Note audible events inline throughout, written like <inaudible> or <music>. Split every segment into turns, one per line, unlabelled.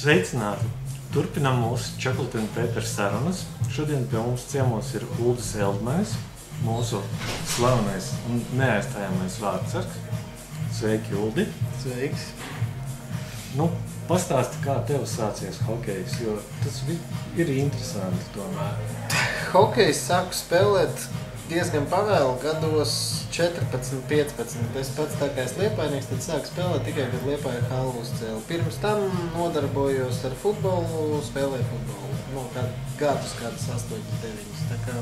Sveicināti! Turpinām mūsu čaklatēna pētera sarunas. Šodien pie mums ciemos ir Uldis Eldmais, mūsu slavenais un neaizstājamais vārdsargs. Sveiki, Uldi!
Sveiks!
Nu, pastāsti, kā tev sācies hokejs, jo tas ir interesanti tomēr.
Hokejs sāku spēlēt diezgan pavēlu, gados 14, 15. Es pats tā kā esmu liepainieks, tad sāku spēlēt tikai, kad liepāju halu uzcēlu. Pirms tam nodarbojos ar futbolu, spēlēju futbolu. No kād, gadus kādus 8, 9. Tā kā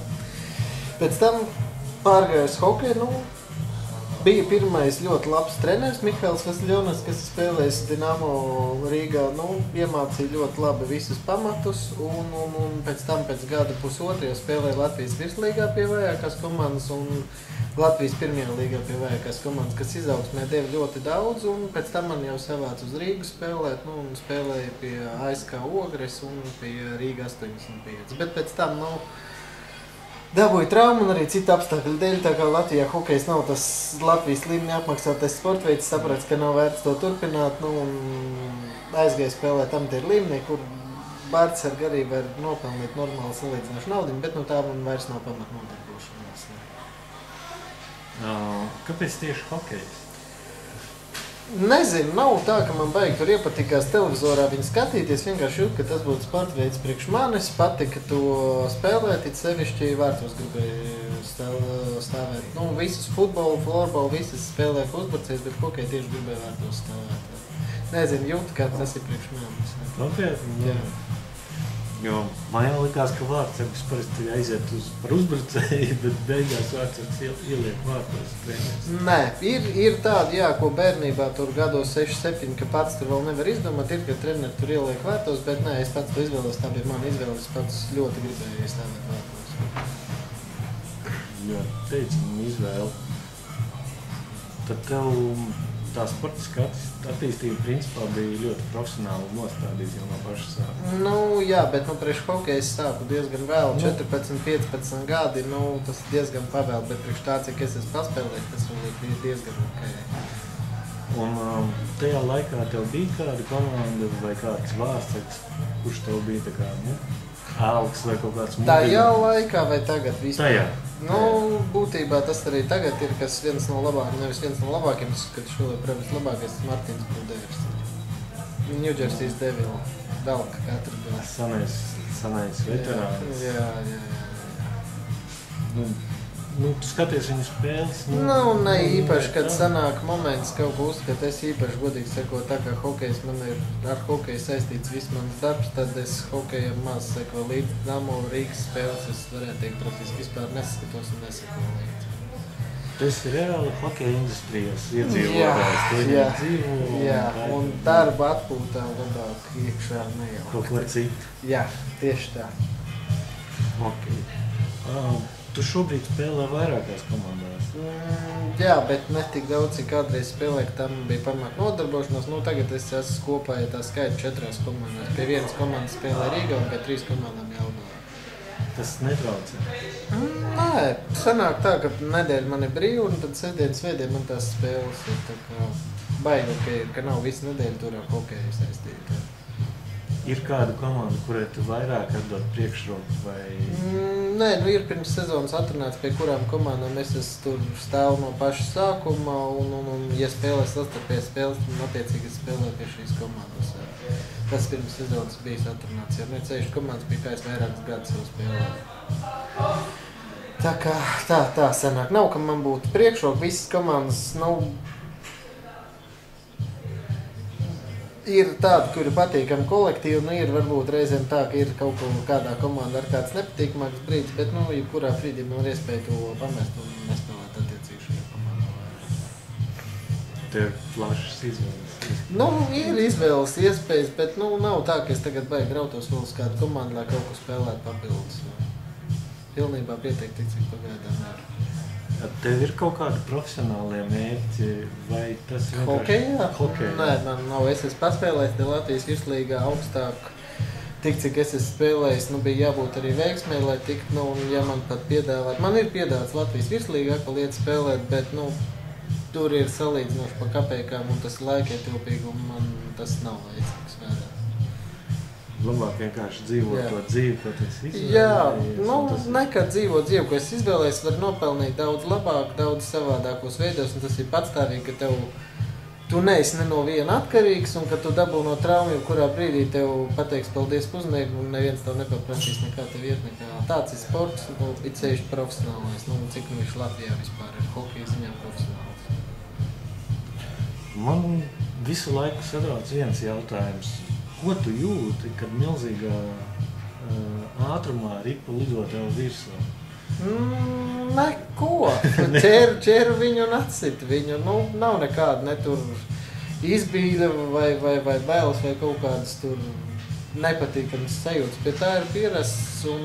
pēc tam pārgāju uz hokeju. Nu, Bija pirmais ļoti labs treneris, Mikls Vasiljonis, kas spēlēja Dienāmo Rīgā. Nu, iemācīja ļoti labi visus pamatus, un, un, un pēc tam, pēc gada pusotra, spēlēja Latvijas virslīgā pie vājākās komandas un Latvijas pirmajā līgā pie vājākās komandas, kas izaugsmē deva ļoti daudz. un Pēc tam man jau savāca uz Rīgu spēlēt, nu, un spēlēja pie ASK Ogres un pie Rīga 85. Bet pēc tam, nu, Dabūju traumu un arī citu apstākļu dēļ. Tā kā Latvijā hokejs nav tas Latvijas līmenī apmaksātais sports veids, sapratu, ka nav vērts to turpināt. Nu, un aizgāju spēlēt tam tie līmenī, kur Bārts ar garību var nopelnīt normāli salīdzinošu naudu, bet nu, tā man vairs nav pamat nodarbošanās.
Uh, kāpēc tieši hokejs?
Nezinu, nav tā, ka man baigi tur iepatikās televizorā viņu skatīties. Vienkārši jūt, ka tas būtu sporta veids priekš manis. Patika to spēlēt, it sevišķi vārtos gribēju stāv- stāvēt. Nu, visus futbolu, florbolu, visas spēlēju uzbrucējus, bet hokeju tieši gribēju vārtos stāvēt. Nezinu, jūt, kā tas ir priekš manis.
Nopietni.
Jā.
Jo man likās, ka vārdsargs parasti aiziet uz uzbrucēju, bet beigās vārdsargs iel- ieliek vārtos.
Nē, ir, ir tādi, jā, ko bērnībā tur gados 6, 7, ka pats tur vēl nevar izdomāt. Ir, ka treniņš tur ieliek vērtos, bet nē, es pats to izvēlos. Tā bija mana izvēle. Es pats ļoti gribēju iestāvēt vērtos.
Jo teicama izvēle. Tad tev tā sportiskā attīstība principā bija ļoti profesionāli nostādīta jau no paša sākuma.
Nu, jā, bet nu, priekš hokeja es sāku diezgan vēl,
Nu.
14, 15 gadi. Nu, tas ir diezgan pavēl, bet priekš tā, cik es esmu paspēlējis, tas ir bijis diezgan ok.
Un um, tajā laikā tev bija kāda komanda vai kāds vārdsargs, kurš tev bija tā kā, nu, Alks vai kaut kāds
Tajā laikā vai tagad vispār?
Tajā.
Nu, būtībā tas arī tagad ir kas viens no labākajiem, nevis viens no labākajiem, bet šodien, protams, labākais Martins Brudērs. Ņūdžersijas devila, Dalka katru gadu.
Sanais, sanais veterāns.
Jā, jā, jā. jā.
Nu, nu, tu skaties viņu spēles.
Nu, ne īpaši, kad sanāk moments kaut ko uzskatīt. Es īpaši godīgi saku, tā kā hokejs man ir ar hokeju saistīts viss mans darbs, tad es hokejam maz seko līdzi. Namo Rīgas spēles es varētu teikt, praktiski vispār neskatos un neseko līdzi.
Tas ir reāli hokeja industrijas iedzīvotājs. Viņu
jā,
dzīvo.
jā, un darba atpūtā labāk iekšā
Kaut
nejaukt.
ko citu.
Jā, tieši tā.
Okay. Uh, tu šobrīd spēlē vairākās komandās.
Mm, jā, bet ne tik daudz, cik kādreiz spēlēju, tam bija pamat nodarbošanās. Nu, tagad es esmu kopā, ja tā skaita četrās komandās. Pie vienas komandas spēlē Rīgā un pie trīs komandām Jelgavā.
Tas netraucē.
Mm, Nē, sanāk tā, ka nedēļa man ir brīva un tad sēdienas svētdien man tās spēles ir tā kā baigi, ka, ka nav visu nedēļu tur ar hokeju saistīta.
Ir kāda komanda, kurai tu vairāk atdod priekšroku vai
Mm, Nē, nu ir pirms sezonas atrunāts, pie kurām komandām es tur stāvu no paša sākuma. Un, un, un ja spēlē sastarpēji spēles, tad attiecīgi es spēlēju pie šīs komandas. Tas pirms sezonas bija atrunāts. Ja ne ceļš komandas bija kā es vairākus gadus jau spēlēju. Tā kā tā, tā sanāk. Nav, ka man būtu priekšroka. Visas komandas nav. Ir tādi, kuri patīkami kolektīvi, un ir varbūt reizēm tā, ka ir kaut ko kādā komandā ar kāds nepatīkamāks brīdis, bet, nu, jebkurā brīdī man ir iespēja to pamest un nespēlēt attiecīgi šajā komandā.
tev ir plašas izvēles?
Nu, ir izvēles iespējas, bet, nu, nav tā, ka es tagad baigi grautos vēl uz kādu komandu, lai kaut ko spēlētu papildus. Pilnībā pietiek tik, cik pagaidām ir.
Tev ir kaut kādi profesionālie mērķi, vai tas ir
Hokejā?
Hokejā.
Nē, man nav. Es esmu paspēlējis te Latvijas virslīgā augstāk. Tik cik es esmu spēlējis, nu, bija jābūt arī veiksmē, lai tiktu, nu, ja man pat piedāvāt, man ir piedāvāts Latvijas virslīgā, ka lietas spēlēt, bet, nu, tur ir salīdzinoši pa kapekām, un tas laikietilpīgi, un man tas nav vajadzīgs vairāk.
Labāk vienkārši dzīvot
Jā.
to dzīvi, ko esi izvēlējies.
Jā, nu,
tas ir-
nekad dzīvo dzīvi, ko es izvēlējos, var nopelnīt daudz labāk, daudz savādākos veidos, un tas ir patstāvīgi, ka tev, tu neesi ne no viena atkarīgs, un ka tu dabū no traumu, kurā brīdī tev pateiks paldies uzmanību, un neviens tev nepaprasīs nekā tev iet nekā. Tāds ir sports, nu, it sevišķi profesionālais, nu, cik nu viņš Latvijā vispār ir hokeja ziņā profesionāls.
Man visu laiku satrauc viens jautājums. Ko tu jūti, kad milzīgā uh, ātrumā ripa lido tev virsū?
Mm, neko. <laughs> Ķēru, ķēru viņu un atsit viņu. Nu, nav nekāda ne tur izbīde vai, vai, vai bailes vai kaut kādas tur nepatīkamas sajūtas. Pie tā ir pierasts un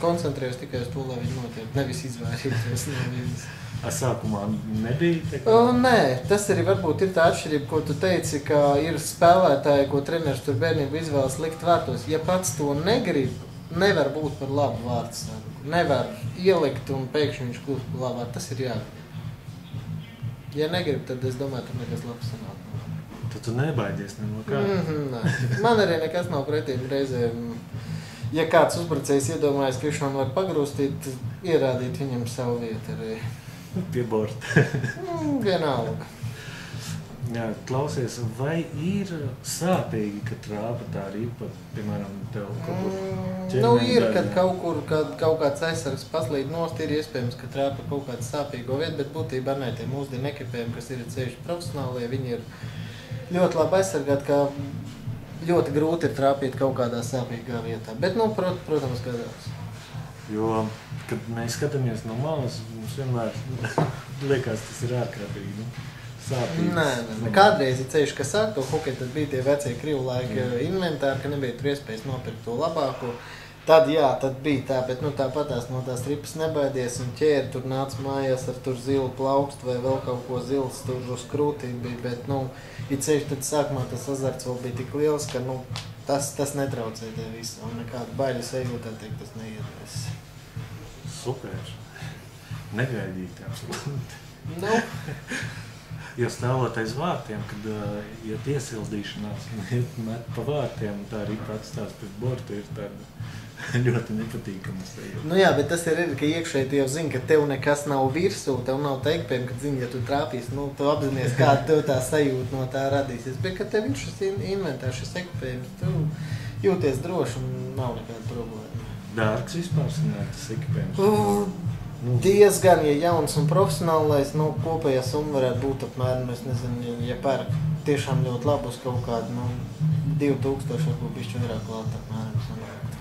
koncentrējos tikai uz to, lai viņi notiek. Nevis izvairīties no viņas. <laughs>
Sākumā nebija tā
O, nē, tas arī varbūt ir tā atšķirība, ko tu teici, ka ir spēlētāji, ko treneris tur bērnību izvēlas likt vārtos. Ja pats to negrib, nevar būt par labu vārdu. Nevar ielikt un pēkšņi viņš kļūst par labu vārdu. Tas ir jādara. Ja negrib, tad es domāju, tur nekas labs sanāk.
Tad tu nebaidies no kā.
Mm -hmm, nē. Man arī nekas nav pretī reizēm. Ja kāds uzbrucējs iedomājas, ka viņš man var pagrūstīt, ierādīt viņam savu vietu arī. <laughs>
Pie borta.
Mm, vienalga.
Jā, klausies, vai ir sāpīgi, ka trāpa tā ripa, piemēram, tev kaut kur
Mm,
ķermeņa
Nu, ir, kad kaut kur kad kaut kāds aizsargs paslīd nost, ir iespējams, ka trāpa kaut kādu sāpīgu vietu, bet būtībā ne tie mūsdienu ekipējumi, kas ir ceļš profesionālie, viņi ir ļoti labi aizsargāti, ka ļoti grūti ir trāpīt kaut kādā sāpīgā vietā. Bet, nu, prot, protams, gadās.
Jo, kad mēs skatāmies no malas, mums vienmēr <laughs> liekas, tas ir ārkārtīgi. Nu, sāpīgi.
Nē, nē, nē. Kādreiz ir ceļš, kas sāk to hokeju, tad bija tie vecie krīvu laika inventāri, ka nebija tur iespējas nopirkt to labāko. Tad, jā, tad bija tā, bet nu, tāpat tās no tās ripas nebaidies un ķēri tur nāca mājās ar tur zilu plaukstu vai vēl kaut ko zils tur uz krūtīm bija, bet, nu, it ceļš tad sākumā tas azarts vēl bija tik liels, ka, nu, tas, tas netraucē te visu un nekādu baiļu sajūtā teikt, tas neiedēs.
Super. Negaidīti. absolūti.
Nu,
Jo stāvot aiz vārtiem, kad iet iesildīšanās, un iet met pa vārtiem, tā arī pats tās pēc borta ir tāda <laughs> ļoti nepatīkama sajūta.
Nu jā, bet tas ir, arī, ka iekšēji tu jau zini, ka tev nekas nav virsū, tev nav teikpiem, ka zini, ja tu trāpīsi, nu, tu apzinājies, kāda tev tā sajūta no tā radīsies. Bet, kad tev ir šis in- inventārs, šis ekipējums, tu jūties droši un nav nekāda problēma.
Dārgs vispār sanāk tas ekipējums.
Uh,
Nu,
diezgan, ja jauns un profesionālais, nu, kopējā summa varētu būt apmēram, es nezinu, ja pērk tiešām ļoti labus kaut kādu, nu, 2000, varbūt bišķi vairāk klāt apmēram sanāk.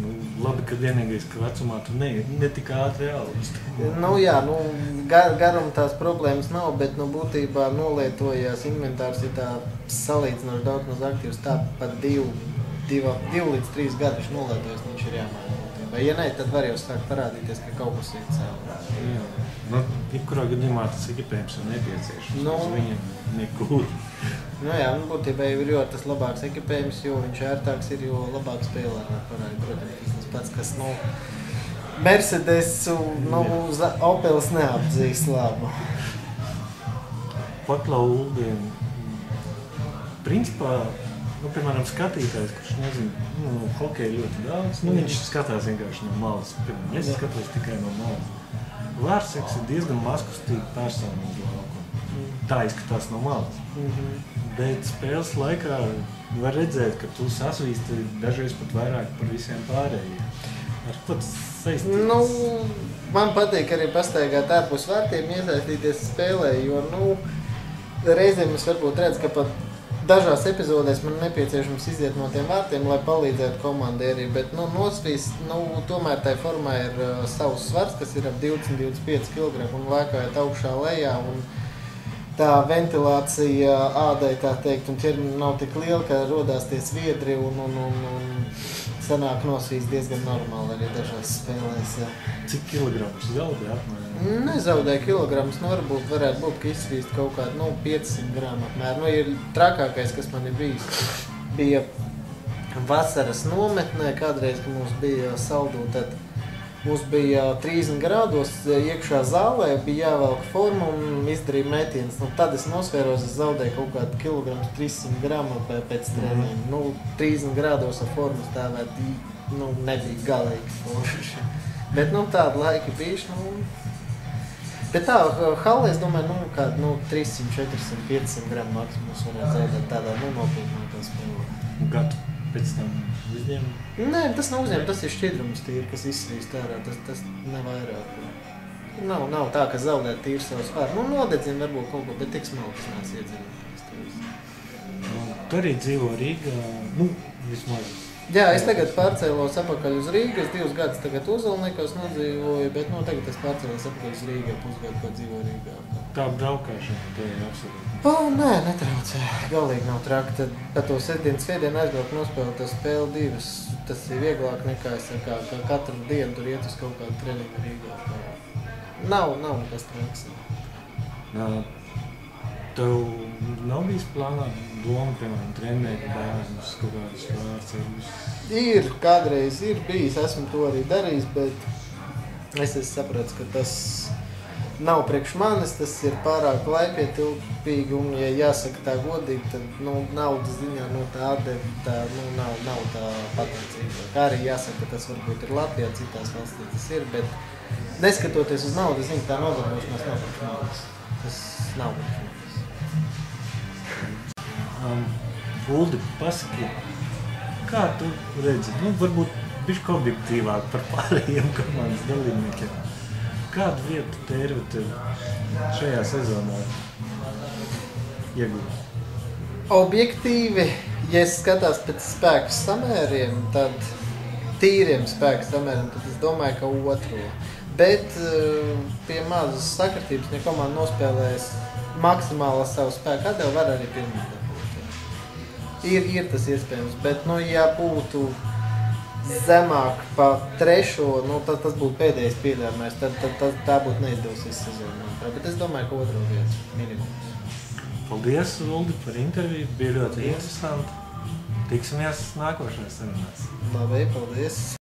Nu, labi, ka vienīgais, ka vecumā tu ne, ne tik ātri augst.
Nu, jā, nu, gar, garuma tās problēmas nav, bet nu, būtībā nolietojās inventārs ir tā salīdzinoši daudz maz aktīvs. Tāpat divu, divu, divu līdz trīs gadus nolietojas, viņš ir jāmaina. būtībā. Ja nē, tad var jau sākt parādīties, ka kaut kas ir cēlās.
Jā. Nu, jebkurā gadījumā tas ekipējums ir nepieciešams.
Nu.
Viņiem nekur.
Nu, jā, nu, būtībā jau ir jo tas labāks ekipējums, jo viņš ērtāks ir, jo labāk spēlē. parādīt. Protams, tas pats, kas nu, Mercedes un nu, za- Opels neapdzīs labu.
Paklaudiem. Principā, nu, piemēram, skatītājs, kurš nezina, nu, hokeja ļoti daudz, nu, viņš skatās vienkārši no malas. Piemēram, es
Jā.
skatos tikai no malas. Vārseks ir diezgan uz laukuma. Tā izskatās no malas.
Mhm.
Bet spēles laikā var redzēt, ka tu sasvīsti dažreiz pat vairāk par visiem pārējiem. Ar ko tas saistīts?
Nu, man patīk arī pastaigāt ārpus vārtiem, iesaistīties spēlē, jo nu, reizēm es varbūt redzu, ka pat dažās epizodēs man nepieciešams iziet no tiem vārtiem, lai palīdzētu komandai arī. Bet nu, nosvīs, nu, tomēr tai formā ir uh, savs svars, kas ir ap 20-25 kg un lēkājot augšā lejā. Un, Tā ventilācija ādai, tā teikt, un ķermenim nav tik liela, ka radās tie sviedri un, un, un, un sanāk nosvīst diezgan normāli arī dažās spēlēs. Jā.
Cik kilogramus zaudē apmēram?
Nezaudēja kilogramus, nu varbūt varētu būt, ka izsvīst kaut kādu nu, 500 gramu apmēram. Nu, ir trakākais, kas man ir bijis. Bija vasaras nometnē, kādreiz, kad mums bija saldū, tad Mums bija 30 grādos iekšā zālē, bija jāvelk forma un izdarīja metienus. Nu, tad es nosvēros, es zaudēju kaut kādu kilogramu, 300 gramu pēc treniņa. Nu, 30 grādos ar formu stāvēt nu, nebija galīgi forši. Bet nu, tāda laika bijuši. Nu, Bet tā, halē, es domāju, nu, kāda nu, 300, 400, 500 gramu maksimums varētu zaudēt tādā nu, nopietnākā spēlē.
Gadu pēc tam uzņem.
Nē, tas nav uzņemts, tas ir šķidrums, tīri, kas izsvīst ārā. Tas, tas nevairāk. Nav, nav tā, ka zaudēt tīri savu spēku. Nu, nodedzina varbūt kaut ko, bet tik smalks nāc iedzināt.
Nu, tu arī dzīvo Rīgā, nu, vismaz
Jā, es tagad pārcēlos atpakaļ uz Rīgā. Es divus gadus tagad Uzalnikos nodzīvoju, bet nu, tagad es pārcēlos atpakaļ uz Rīgā pusgadu, ko dzīvoju Rīgā.
Tā braukšana tev ir absolūti.
Oh, nē, netraucē. Galīgi nav traki. Tad par to sestdienu, svētdienu aizbraukt nospēlēt spēli divas. Tas ir vieglāk nekā es kā, kā katru dienu tur iet uz kaut kādu treniņu Rīgā. Nav, nav nekas traks.
Jā. Tev nav bijis plānā doma, piemēram, trenēt bērnus kaut kādus vārdsargus?
Ir, kādreiz ir bijis, esmu to arī darījis, bet es esmu sapratis, ka tas nav priekš manis, tas ir pārāk laipietilpīgi, un, ja jāsaka tā godīgi, tad, nu, naudas ziņā, nu, tā atdeva, tā, nu, nav, nav tā pateicība. Kā arī jāsaka, ka tas varbūt ir Latvijā, citās valstīs tas ir, bet neskatoties uz naudas ziņu, tā nodarbošanās nav priekš manis. Tas nav priekš manis.
Um, Uldi, pasaki, kā tu redzi, nu, varbūt bišķi objektīvāk par pārējiem komandas dalībniekiem. Kādu vietu tērvi tev šajā sezonā iegūt?
Objektīvi, ja es skatos pēc spēku samēriem, tad tīriem spēku samēriem, tad es domāju, ka otro. Bet pie mazas sakritības, ja komanda nospēlēs maksimāli savu spēku, tad var arī pirmā ir, ir tas iespējams. Bet, nu, ja būtu zemāk par trešo, nu, tad tas būtu pēdējais pieļāvājums. Tad, tad, tad tā būtu neizdevusies sezona. Bet es domāju, ka otru vietu minimums.
Paldies, Uldi, par interviju. Bija ļoti interesanti. Tiksimies nākošajā sarunās.
Labi, paldies!